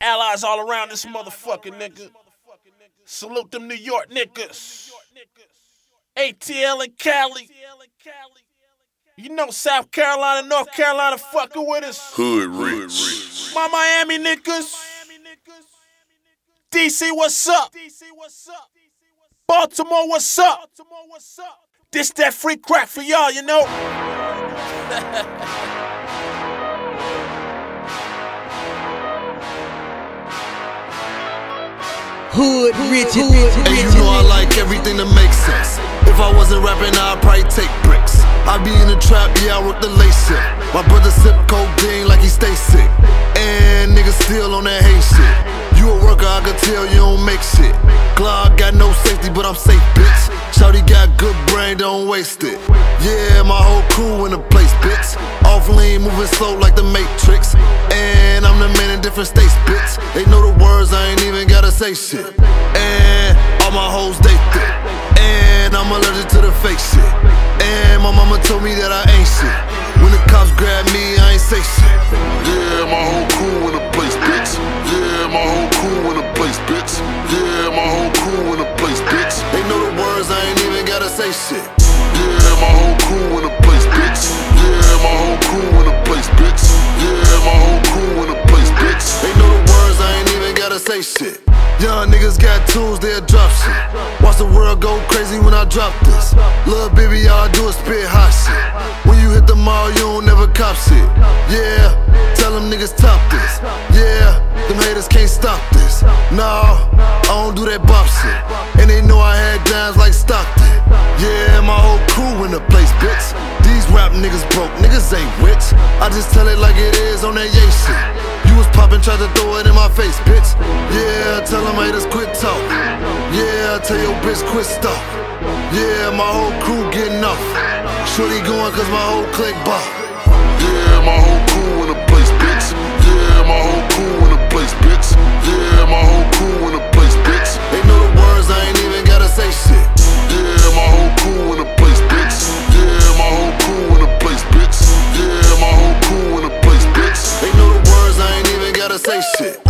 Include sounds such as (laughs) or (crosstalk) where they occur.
Allies all around this motherfucker, nigga. Salute them New York niggas. ATL and Cali. You know South Carolina, North Carolina fucking with us. Hood rich. My Miami niggas. DC, what's up? Baltimore, what's up? This that free crack for y'all, you know? (laughs) Hood rich, hood And you know I like everything that makes sense. If I wasn't rapping, I'd probably take bricks. I be in the trap, yeah, I work the lace shit. My brother sip codeine like he stay sick. And niggas still on that hate shit. You a worker, I can tell you don't make shit. Glock got no safety, but I'm safe, bitch. Shouty got good brain, don't waste it. Yeah, my whole crew in the place, bitch. Off lean, moving slow like the Matrix. And I'm the man in different states, bitch. They know the words, I ain't say shit. And all my hoes, they thick. And I'm allergic to the fake shit. And my mama told me that I ain't shit. When the cops grab me, I ain't say shit. Yeah, my whole crew in the place, bitch. Yeah, my whole crew in the place, bitch. Yeah, my whole crew in the place, bitch. They know the words, I ain't even gotta say shit. Yeah, my whole crew in the place, bitch. Yeah, my whole crew in the place, bitch. Yeah, my whole crew in the place, bitch. They know the words, I ain't even gotta say shit. Young niggas got tools, they'll drop shit. Watch the world go crazy when I drop this. Lil Bibby, all I do is spit hot shit. When you hit the mall, you don't never cop shit. Yeah, tell them niggas top this. Yeah, them haters can't stop this. Nah, I don't do that bop shit. And they know I had dimes like Stockton. Yeah, my whole crew in the place, bitch. These rap niggas broke, niggas ain't rich. I just tell it like it is on that yay shit. Was poppin', tried to throw it in my face, bitch. Yeah, tell them haters quit talk. Yeah, tell your bitch quit stop. Yeah, my whole crew getting off. Shorty going cause my whole clique bop. Yeah, my shit.